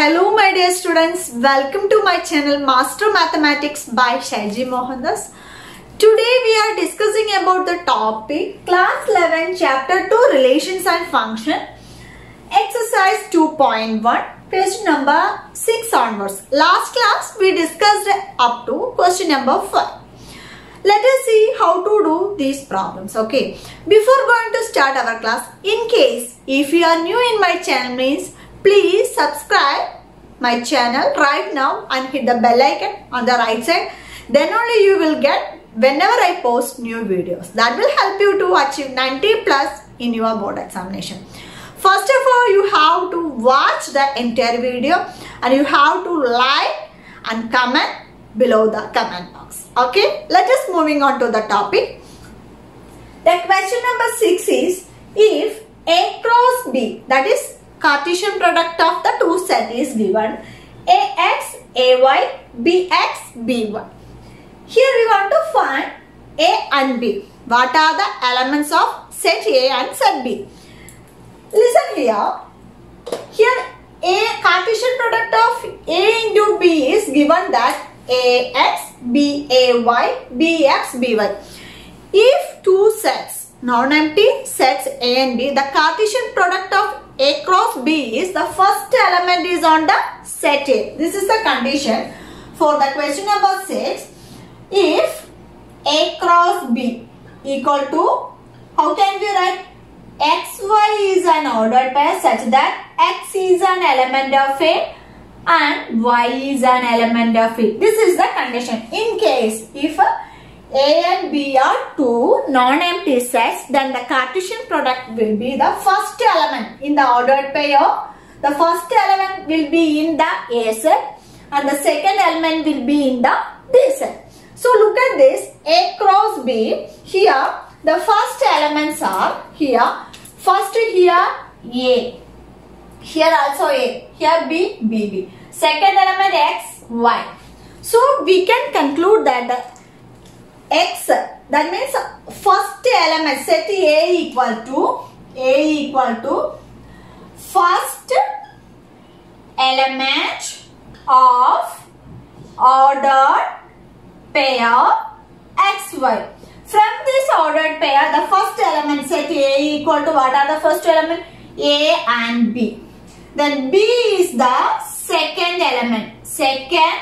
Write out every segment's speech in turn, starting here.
Hello my dear students, welcome to my channel Master Mathematics by Shaiji Mohandas. Today we are discussing about the topic class 11 chapter 2 relations and function exercise 2.1 question number 6 onwards. Last class we discussed up to question number 5. Let us see how to do these problems. Okay. Before going to start our class, in case if you are new in my channel means please subscribe my channel right now and hit the bell icon on the right side. Then only you will get whenever I post new videos. That will help you to achieve 90 plus in your board examination. First of all, you have to watch the entire video and you have to like and comment below the comment box. Okay, let us moving on to the topic. The question number 6 is if A cross B that is Cartesian product of the two set is given AX, AY, BX, BY. Here we want to find A and B. What are the elements of set A and set B? Listen here. Here A Cartesian product of A into B is given that AX, BAY, BX, BY. If two sets, non-empty sets A and B, the Cartesian product of A cross B is the first element is on the set A. This is the condition for the question number 6. If A cross B equal to, how can we write? XY is an ordered pair such that X is an element of A and Y is an element of A. This is the condition. In case if A and B are two non-empty sets, then the Cartesian product will be the first element in the ordered pair. The first element will be in the A set and the second element will be in the B set. So look at this A cross B. Here the first elements are here. First here A. Here also A. Here B, B, B. Second element X, Y. So we can conclude that the X that means first element set A equal to A equal to first element of ordered pair XY. From this ordered pair, the first element set A equal to what are the first element? A and B. Then B is the second element. Second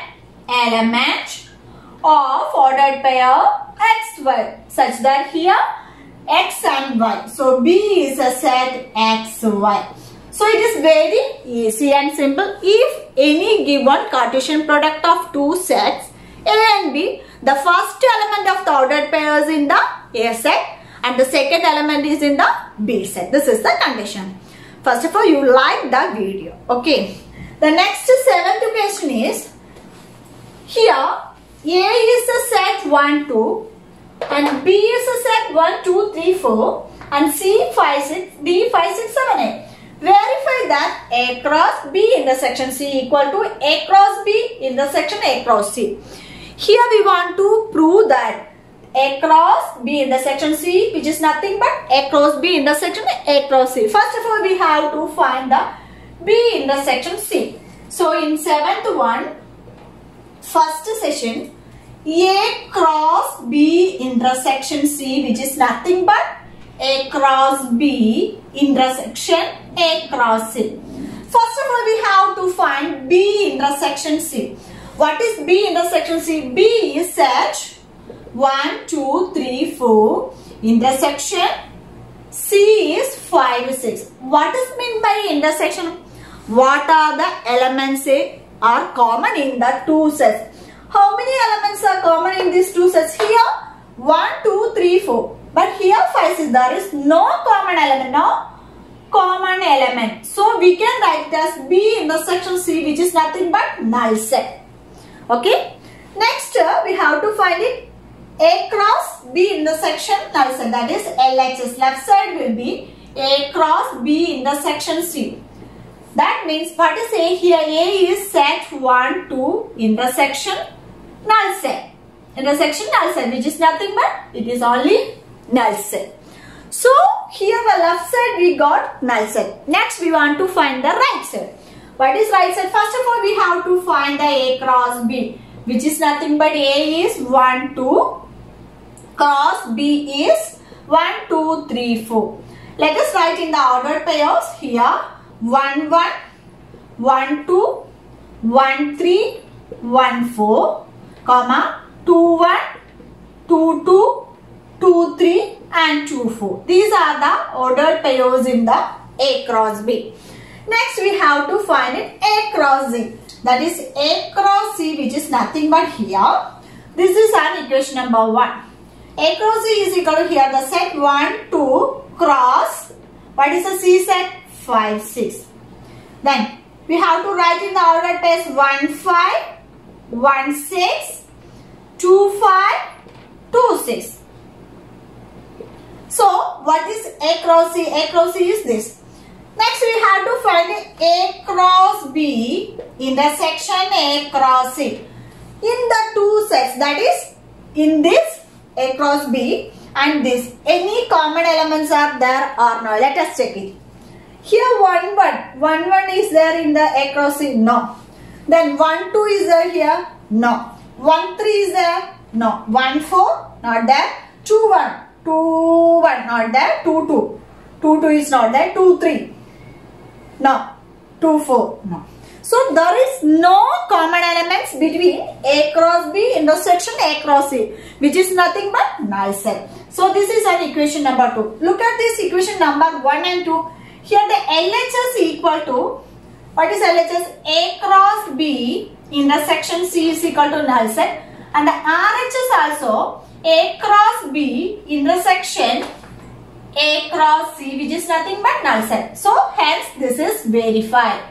element of ordered pair XY such that here X and Y. So B is a set XY. So it is very easy and simple. If any given Cartesian product of two sets A and B, the first element of the ordered pair is in the A set and the second element is in the B set. This is the condition. First of all, you like the video. Okay. The next seventh question is, here A is a set 1, 2 and B is a set 1, 2, 3, 4 and C 5, 6, D 5, 6, 7, 8. Verify that A cross B intersection C equal to A cross B intersection A cross C. Here we want to prove that A cross B intersection C which is nothing but A cross B intersection A cross C. First of all we have to find the B intersection C. So in seventh one, first session A cross B intersection C which is nothing but A cross B intersection A cross C. First of all we have to find B intersection C. What is B intersection C? B is set 1, 2, 3, 4 intersection C is 5, 6. What is meant by intersection? What are the elements are common in the two sets? How many elements are common in these two sets? Here 1, 2, 3, 4. But here 5, 6. There is no common element. No common element. So we can write as B intersection C which is nothing but null set. Okay. Next uh, we have to find it A cross B intersection null set. That is LHS. Left side will be A cross B intersection C. That means what is A here? A is set 1, 2 intersection null set. Intersection null set which is nothing but it is only null set. So here the left side we got null set. Next we want to find the right side. What is right side? First of all, we have to find the A cross B, which is nothing but A is 1, 2, cross B is 1, 2, 3, 4. Let us write in the ordered pairs here 1, 1, 1, 2, 1, 3, 1, 4, comma 2, 1, 2, 2, 2, 3 and 2, 4. These are the ordered pairs in the A cross B. Next we have to find it A cross Z. That is A cross C which is nothing but here. This is an equation number 1. A cross C is equal to here the set 1, 2 cross. What is the C set? 5, 6. Then we have to write in the order pairs 1, 5, 1, 6, 2, 5, 2, 6. So what is A cross C? A cross C is this. Next we have to find A cross B intersection A cross C. In the two sets that is in this A cross B and this any common elements are there or no. Let us check it. Here 1 1. 1 1 is there in the A cross C? No. Then 1 2 is there here? No. 1 3 is there? No. 1 4 not there. 2 1. 2 1 not there. 2 2. 2 2 is not there. 2 3. No. 2 4. No. So there is no common elements between A cross B intersection A cross C which is nothing but null set. So this is an equation number 2. Look at this equation number 1 and 2. Here the LHS equal to what is LHS? A cross B intersection C is equal to null set and the RHS also A cross B intersection A cross C which is nothing but null set. So hence this is verified.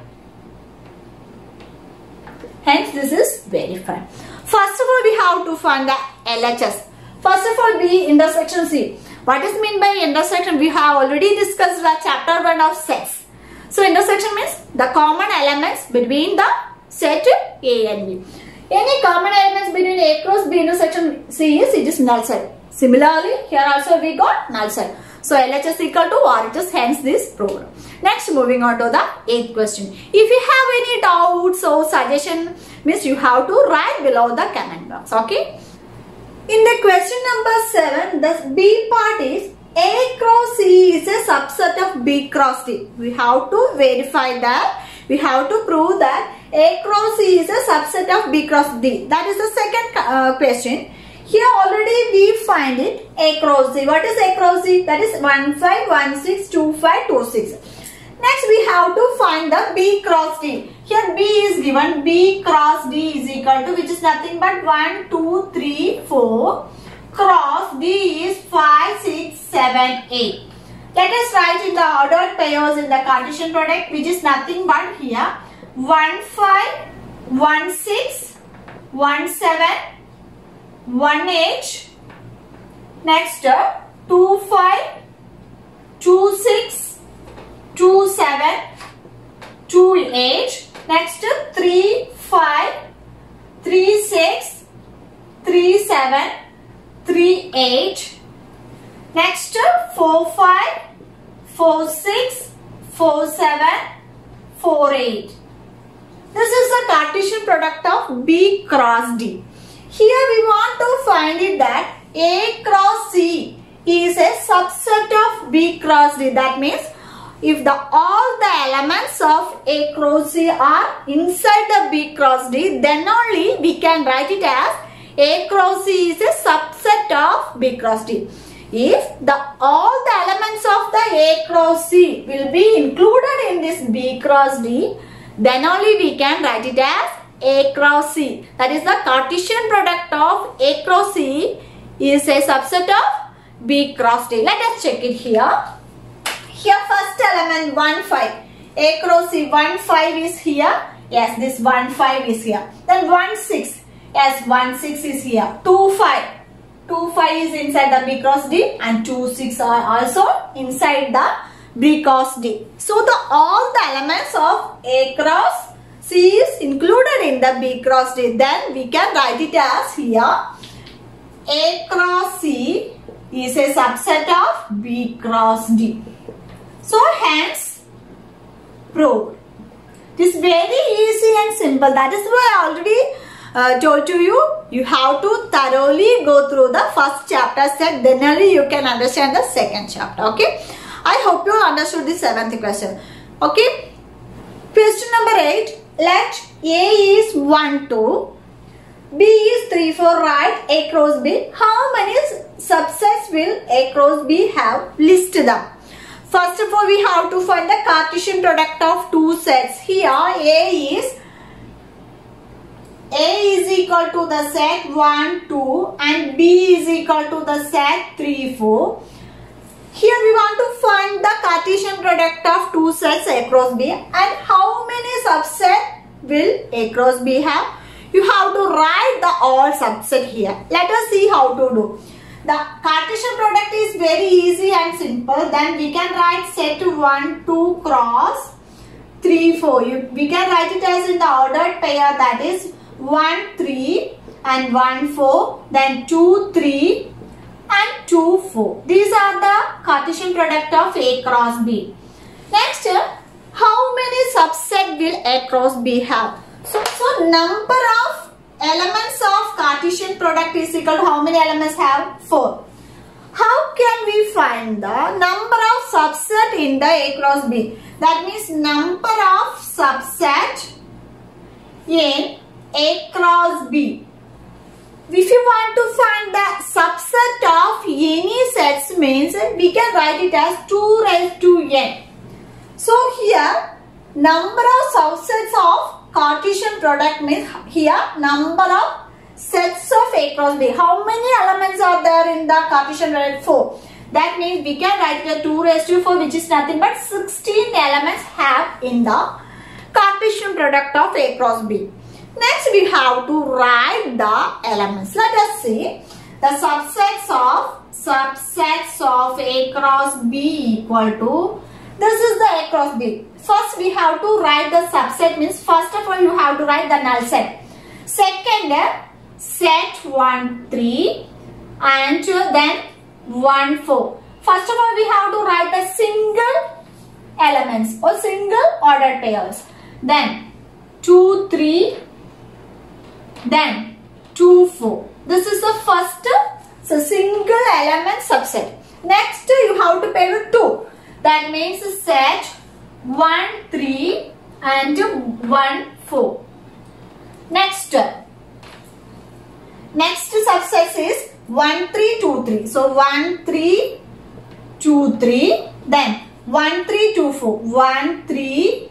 Hence this is verified. First of all we have to find the LHS. First of all B intersection C. What is mean by intersection? We have already discussed the chapter 1 of sets. So intersection means the common elements between the set A and B. Any common elements between A cross B intersection C is it is null set. Similarly, here also we got null set. So LHS equal to RHS hence this program. Next moving on to the eighth question. If you have any doubts or suggestion means you have to write below the comment box. Okay. In the question number 7, the B part is A cross C is a subset of B cross D. We have to verify that. We have to prove that A cross C is a subset of B cross D. That is the second uh, question. Here already we find it A cross C. What is A cross C? That is 1, 5, 1, 6, 2, 5, 2, 6. Next we have to find the B cross D. Here B is given B cross D is equal to which is nothing but 1, 2, 3, 4 cross is 5, 6, 7, 8. Let us write in the ordered pairs in the Cartesian product which is nothing but here 1, 5, 1, 6, 1, 7, 1, 8. Next 2, 5, 2, 6, 2, 7, 2, 8. Next 3, 5, 3, 6, 3, 7, 3, 8. Next 4, 5, 4, 6, 4, 7, 4, 8. This is the Cartesian product of B cross D. Here we want to find it that A cross C is a subset of B cross D. That means if the all the elements of A cross C are inside the B cross D, then only we can write it as A cross C is a subset of B cross D. If the all the elements of the A cross C will be included in this B cross D, then only we can write it as A cross C. That is the Cartesian product of A cross C is a subset of B cross D. Let us check it here. Here first element 1 5. A cross C 1 5 is here. Yes, this 1 5 is here. Then 1 6. Yes, 1 6 is here. 2 5. 2 5 is inside the B cross D and 2 6 are also inside the B cross D. So the all the elements of A cross C is included in the B cross D. Then we can write it as here A cross C is a subset of B cross D. So hence proved. It is very easy and simple. That is why I already uh, told to you, you have to thoroughly go through the first chapter set. Then only you can understand the second chapter. Okay. I hope you understood the seventh question. Okay. Question number 8. Let A is 1, 2. B is 3, 4, right? A cross B. How many subsets will A cross B have? List them. First of all, we have to find the Cartesian product of two sets. Here, A is A is equal to the set 1, 2 and B is equal to the set 3, 4. Here we want to find the Cartesian product of two sets A cross B and how many subset will A cross B have? You have to write the all subset here. Let us see how to do. The Cartesian product is very easy and simple. Then we can write set 1, 2 cross 3, 4. You, we can write it as in the ordered pair that is 1, 3 and 1, 4. Then 2, 3 and 2, 4. These are the Cartesian product of A cross B. Next, how many subset will A cross B have? So, so number of elements of Cartesian product is equal to how many elements have? 4. How can we find the number of subset in the A cross B? That means number of subset in A cross B. If you want to find the subset of any sets means we can write it as 2 raised to n. So here number of subsets of Cartesian product means here number of sets of A cross B. How many elements are there in the Cartesian product? 4. That means we can write the 2 raised to 4 which is nothing but 16 elements have in the Cartesian product of A cross B. Next we have to write the elements. Let us see the subsets of subsets of A cross B equal to this is the A cross B. First we have to write the subset means first of all you have to write the null set. Second set 1 3 and then 1 4. First of all we have to write the single elements or single ordered pairs. Then 2 3 then 2, 4. This is the first so single element subset. Next you have to pair with 2. That means set 1, 3 and 1, 4. Next. Next subset is 1, 3, 2, 3. So 1, 3, 2, 3. Then 1, 3, 2, 4. 1, 3,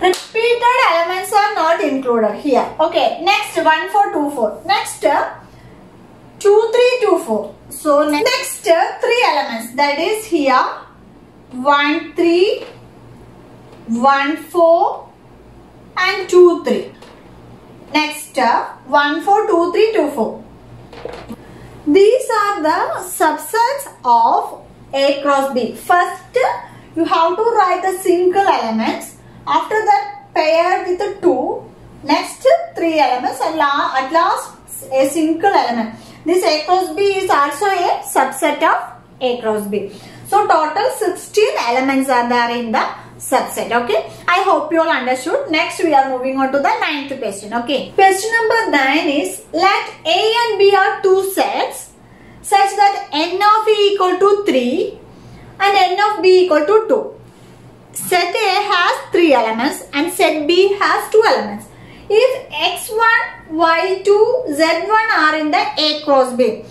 Repeated elements are not included here. Okay, next 1, 4, 2, 4. Next 2, 3, 2, 4. So next 3 elements that is here 1, 3, 1, 4 and 2, 3. Next 1, 4, 2, 3, 2, 4. These are the subsets of A cross B. First you have to write the single elements after that paired with the 2. Next 3 elements and at last a single element. This A cross B is also a subset of A cross B. So total 16 elements are there in the subset. Okay. I hope you all understood. Next we are moving on to the ninth question. Okay. Question number 9 is let A and B are two sets such that n of A equal to 3 and n of B equal to 2 set A has 3 elements and set B has 2 elements. If x1, y2, z1 are in the A cross B,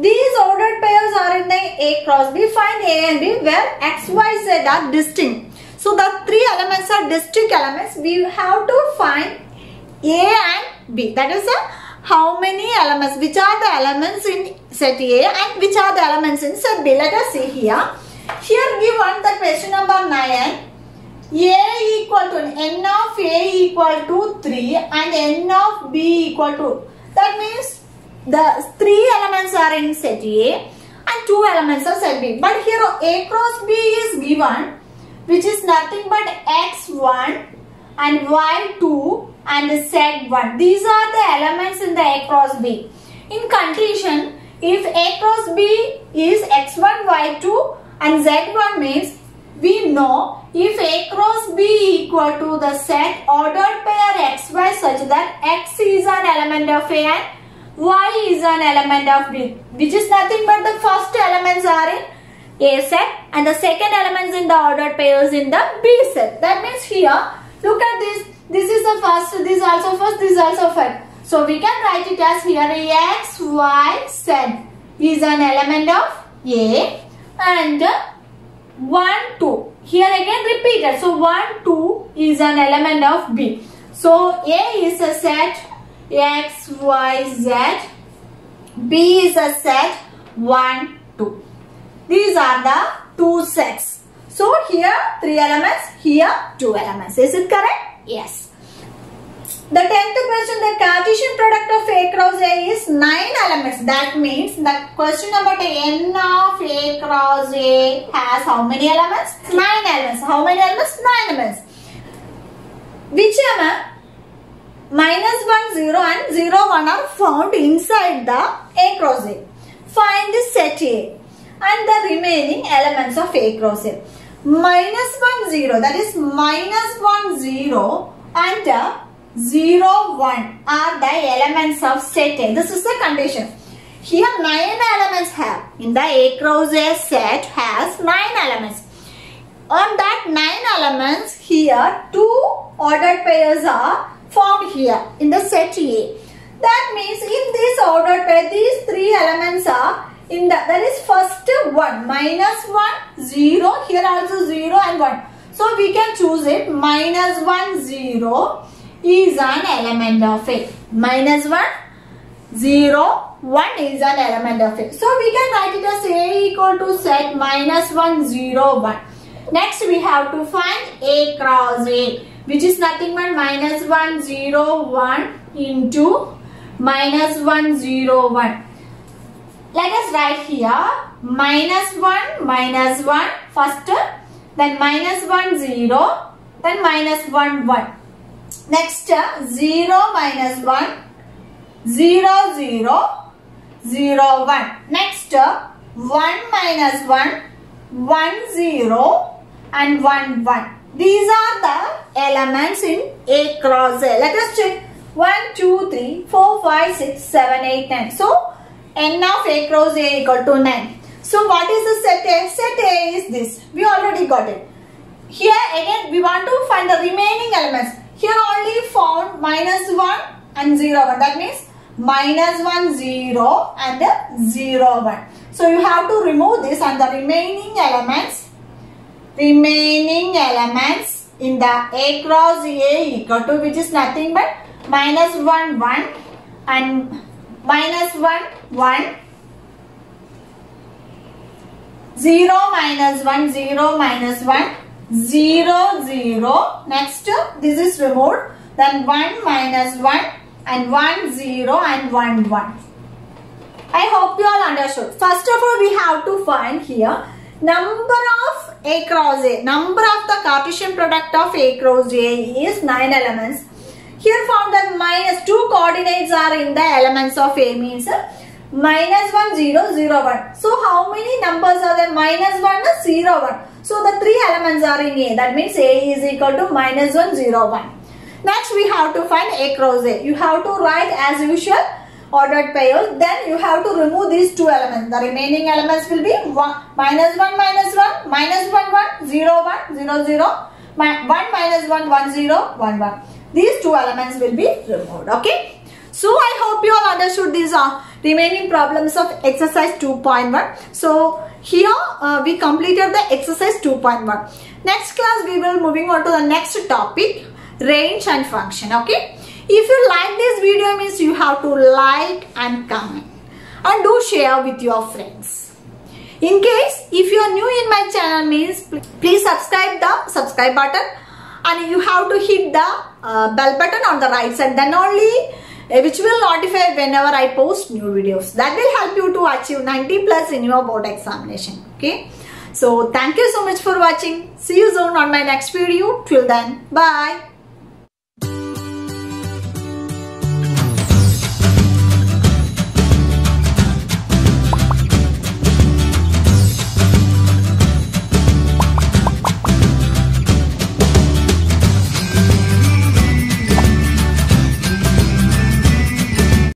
these ordered pairs are in the A cross B, find A and B where x, y, z are distinct. So the three elements are distinct elements. We have to find A and B. That is a how many elements, which are the elements in set A and which are the elements in set B. Let us see here. Here given the question number 9 a equal to n of A equal to 3 and n of B equal to that means the three elements are in set A and two elements are set B. But here A cross B is given which is nothing but x1 and y2 and z1. These are the elements in the A cross B. In condition, if A cross B is x1, y2 and z1 means we know if A cross B equal to the set ordered pair XY such that X is an element of A and Y is an element of B which is nothing but the first elements are in A set and the second elements in the ordered pairs in the B set. That means here look at this. This is the first, this also first, this also first. So we can write it as here X, Y, Z is an element of A and 1, 2. Here again repeated. So 1, 2 is an element of B. So A is a set X, Y, Z. B is a set 1, 2. These are the two sets. So here three elements, here two elements. Is it correct? Yes. The tenth question, the Cartesian product of A cross A is 9 elements. That means the question number n of A cross A has how many elements? 9 elements. How many elements? 9 elements. Whichever minus 1, 0 and 0, 1 are found inside the A cross A. Find the set A and the remaining elements of A cross A. Minus 1, 0 that is minus 1, 0 and uh, 0, 1 are the elements of set A. This is the condition. Here 9 elements have. In the A cross A set has 9 elements. On that 9 elements here 2 ordered pairs are formed here in the set A. That means in this ordered pair these 3 elements are in the that is first 1 minus 1 0 here also 0 and 1. So we can choose it minus 1 0 is an element of A. Minus 1, 0, 1 is an element of A. So we can write it as A equal to set minus 1, 0, 1. Next we have to find A cross A which is nothing but minus 1, 0, 1 into minus 1, 0, 1. Let us write here minus 1, minus 1 first, then minus 1, 0, then minus 1, 1. Next, uh, 0 minus 1, 0, 0, 0, 1. Next, uh, 1 minus 1, 1, 0 and 1, 1. These are the elements in A cross A. Let us check. 1, 2, 3, 4, 5, 6, 7, 8, 9. So, n of A cross A equal to 9. So, what is the set A? Set A is this. We already got it. Here again, we want to find the remaining elements. Here only found minus 1 and 0 1. That means minus 1 0 and 0 1. So you have to remove this and the remaining elements remaining elements in the A cross A equal to which is nothing but minus 1 1 and minus 1 1 0 minus 1 0 minus 1 0, 0. Next, this is removed. Then 1 minus 1 and 1, 0 and 1, 1. I hope you all understood. First of all, we have to find here number of A cross A. Number of the Cartesian product of A cross A is 9 elements. Here found that minus 2 coordinates are in the elements of A means minus 1, 0, 0, 1. So how many numbers are there? Minus 1, 0, 1. So the three elements are in A. That means A is equal to minus 1, 0, 1. Next we have to find A cross A. You have to write as usual ordered pairs. Then you have to remove these two elements. The remaining elements will be 1, minus 1, minus 1, minus 1, 1, 0, 1, 0, 0, 1 minus 1, 1, 0, 1, 1. These two elements will be removed. Okay. So I hope you all understood these are remaining problems of exercise 2.1. So here uh, we completed the exercise 2.1. Next class we will moving on to the next topic range and function. Okay. If you like this video means you have to like and comment and do share with your friends. In case if you are new in my channel means please subscribe the subscribe button and you have to hit the uh, bell button on the right side then only uh, which will notify whenever I post new videos. That will help you to achieve 90 plus in your board examination. Okay. So thank you so much for watching. See you soon on my next video. Till then, bye.